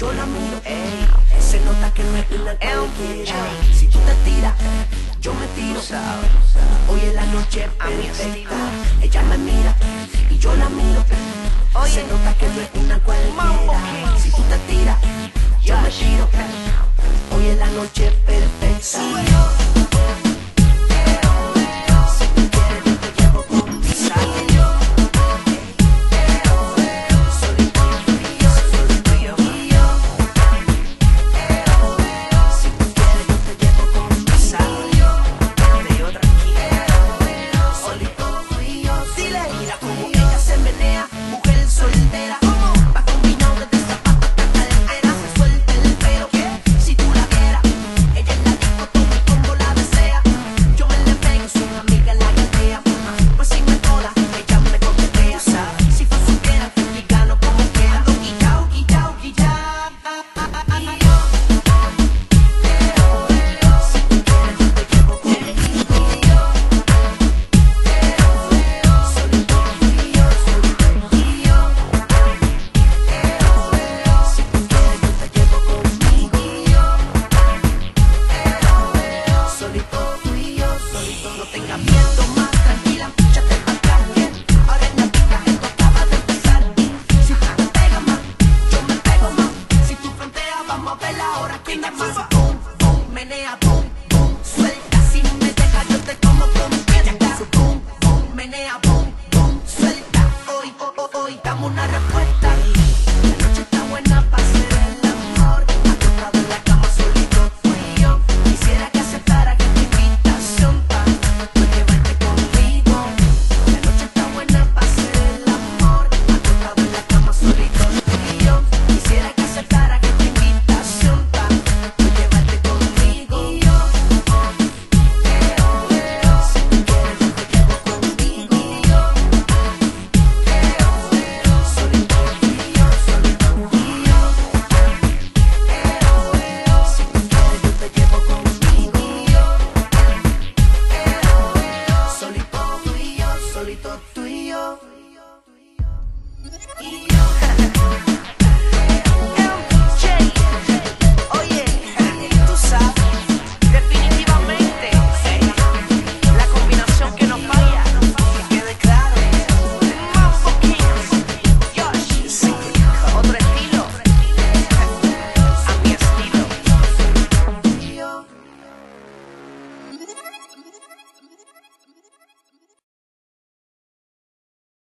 yo la miro, ey. Se nota que no es una cualquiera. Si tú te tiras, yo me tiro. Hoy es la noche a mi. Ella me mira y yo la miro. Se nota que no es una cualquiera. Si tú te tiras, yo me tiro. Hoy es la noche perfecta. menea, pum, pum, suelta. Hoy, hoy, hoy, dame una respuesta.